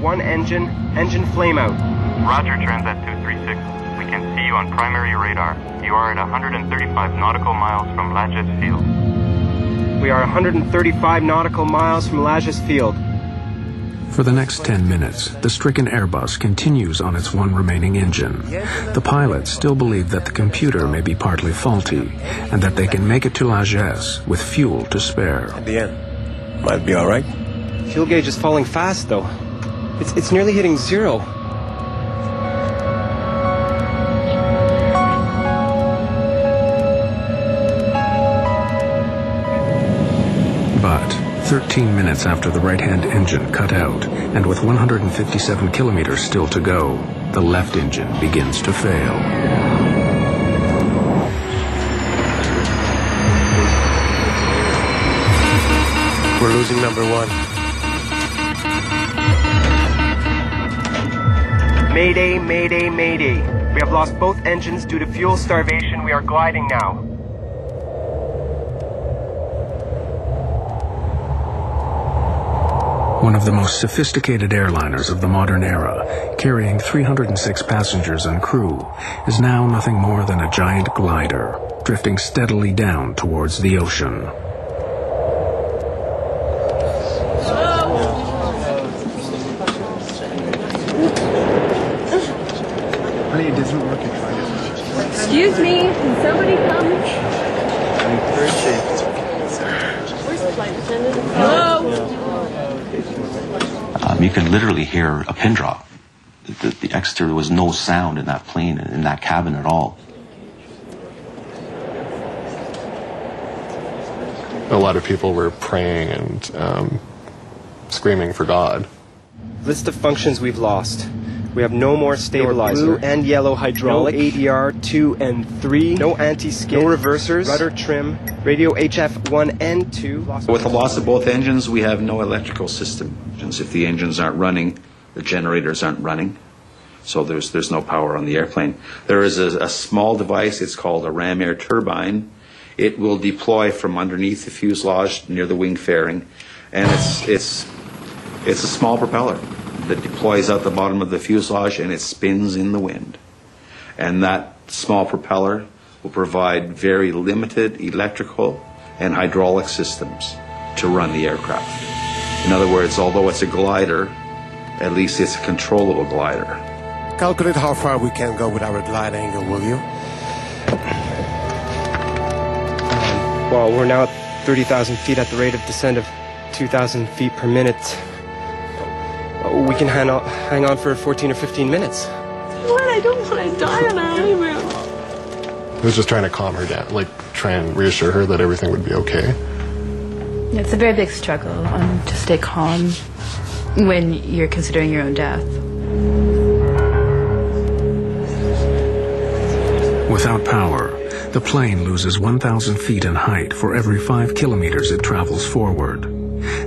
one engine, engine flame out. Roger, Transat 236. We can see you on primary radar. You are at 135 nautical miles from Lajes Field. We are 135 nautical miles from Lajes Field. For the next 10 minutes, the stricken Airbus continues on its one remaining engine. The pilots still believe that the computer may be partly faulty and that they can make it to Lajes with fuel to spare. At the end, might be all right. Fuel gauge is falling fast, though. It's, it's nearly hitting zero. But 13 minutes after the right-hand engine cut out, and with 157 kilometers still to go, the left engine begins to fail. We're losing number one. Mayday, mayday, mayday. We have lost both engines due to fuel starvation. We are gliding now. One of the most sophisticated airliners of the modern era, carrying 306 passengers and crew, is now nothing more than a giant glider, drifting steadily down towards the ocean. It doesn't work. I tried it. Excuse me, can somebody come? Third shift. Where's the flight attendant? Hello? Um, you can literally hear a pin drop. The, the, the exterior, was no sound in that plane, in that cabin at all. A lot of people were praying and um, screaming for God. List of functions we've lost. We have no more stabilizer. Blue and yellow hydraulic. No ADR 2 and 3. No anti-skid. No reversers. Rudder trim. Radio HF 1 and 2. With the loss of both engines, we have no electrical system. If the engines aren't running, the generators aren't running. So there's there's no power on the airplane. There is a, a small device. It's called a ram air turbine. It will deploy from underneath the fuselage near the wing fairing, and it's it's it's a small propeller that deploys out the bottom of the fuselage and it spins in the wind. And that small propeller will provide very limited electrical and hydraulic systems to run the aircraft. In other words, although it's a glider, at least it's a controllable glider. Calculate how far we can go with our glide angle, will you? Well, we're now at 30,000 feet at the rate of descent of 2,000 feet per minute. We can hang on, hang on for 14 or 15 minutes. What? I don't want to die on our honeymoon. I was just trying to calm her down, like try and reassure her that everything would be okay. It's a very big struggle um, to stay calm when you're considering your own death. Without power, the plane loses 1,000 feet in height for every 5 kilometers it travels forward.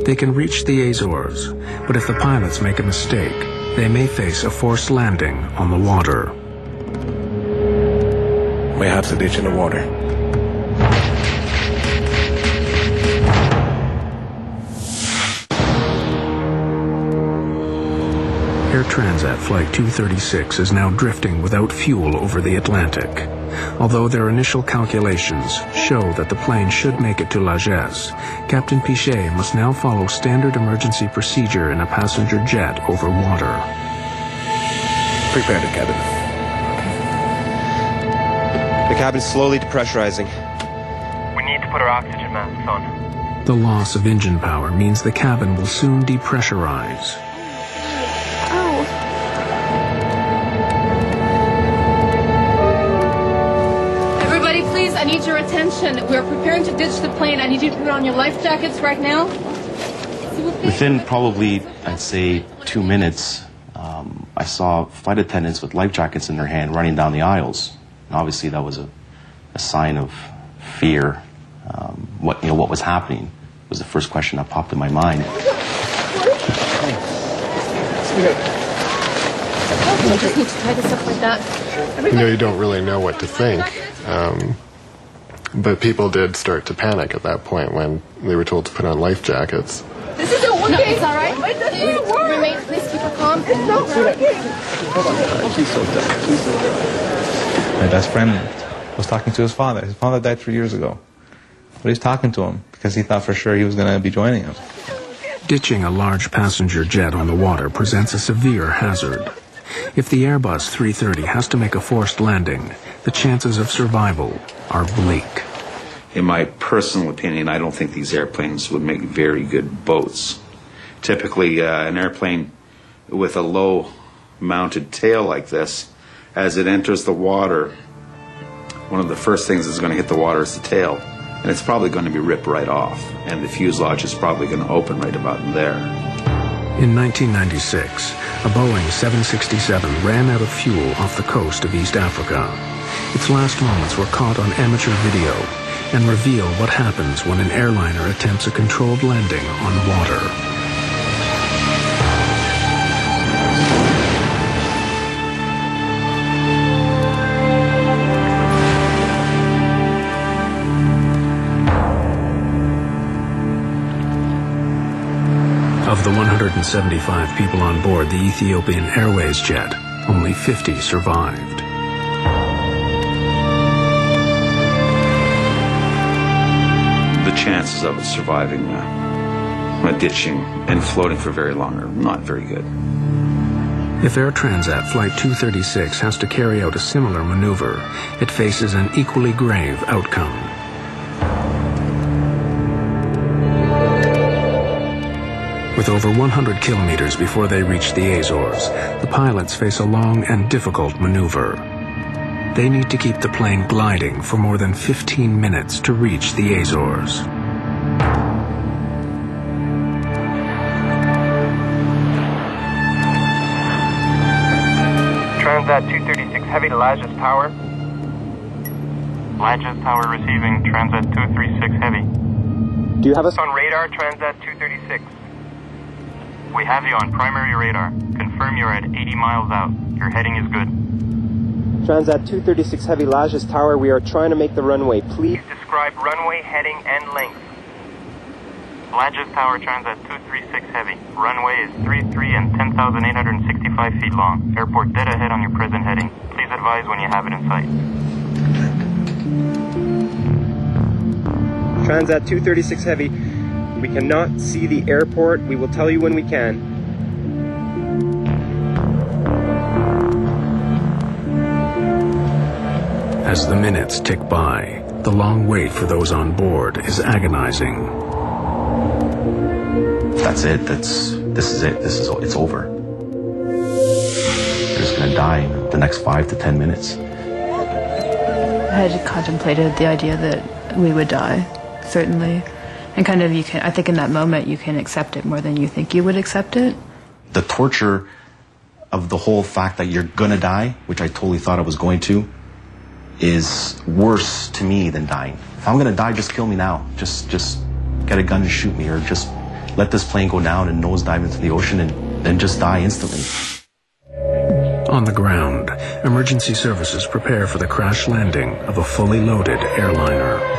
They can reach the Azores, but if the pilots make a mistake, they may face a forced landing on the water. We have to ditch in the water. Air Transat Flight 236 is now drifting without fuel over the Atlantic. Although their initial calculations show that the plane should make it to Lajes, Captain Piché must now follow standard emergency procedure in a passenger jet over water. Prepare the cabin. The cabin's slowly depressurizing. We need to put our oxygen masks on. The loss of engine power means the cabin will soon depressurize. Need your attention. We're preparing to ditch the plane. I need you to put on your life jackets right now. Within probably, I'd say, two minutes, um, I saw flight attendants with life jackets in their hand running down the aisles. And obviously, that was a, a sign of fear. Um, what you know, what was happening was the first question that popped in my mind. We just need to tie this up like that. You know, you don't really know what to think. Um, but people did start to panic at that point when they were told to put on life jackets. This is a one No, it's all right. Remain, please keep her calm. My best friend was talking to his father. His father died three years ago. But he's talking to him because he thought for sure he was going to be joining him. Ditching a large passenger jet on the water presents a severe hazard. If the Airbus 330 has to make a forced landing, the chances of survival are bleak. In my personal opinion, I don't think these airplanes would make very good boats. Typically, uh, an airplane with a low mounted tail like this, as it enters the water, one of the first things that's going to hit the water is the tail. And it's probably going to be ripped right off. And the fuselage is probably going to open right about there. In 1996, a Boeing 767 ran out of fuel off the coast of East Africa. Its last moments were caught on amateur video and reveal what happens when an airliner attempts a controlled landing on water. Of the 175 people on board the Ethiopian Airways jet, only 50 survived. Chances of it surviving uh, a ditching and floating for very long are not very good. If Air Transat Flight 236 has to carry out a similar maneuver, it faces an equally grave outcome. With over 100 kilometers before they reach the Azores, the pilots face a long and difficult maneuver. They need to keep the plane gliding for more than 15 minutes to reach the Azores. Transat 236 Heavy to Lajes Tower. Lajes Tower receiving Transat 236 Heavy. Do you have us on radar, Transat 236? We have you on primary radar. Confirm you're at 80 miles out. Your heading is good. Transat 236 Heavy Lajes Tower, we are trying to make the runway. Please describe runway heading and length. Lajes Tower Transat 236 Heavy. Runway is 33 and 10,865 feet long. Airport dead ahead on your present heading. Please advise when you have it in sight. Transat 236 Heavy, we cannot see the airport. We will tell you when we can. As the minutes tick by, the long wait for those on board is agonizing. That's it. That's this is it. This is it's over. You're just gonna die in the next five to ten minutes. I had contemplated the idea that we would die, certainly and kind of you can i think in that moment you can accept it more than you think you would accept it the torture of the whole fact that you're gonna die which i totally thought i was going to is worse to me than dying. If i'm gonna die just kill me now. Just just get a gun and shoot me or just let this plane go down and nosedive into the ocean and then just die instantly. On the ground, emergency services prepare for the crash landing of a fully loaded airliner.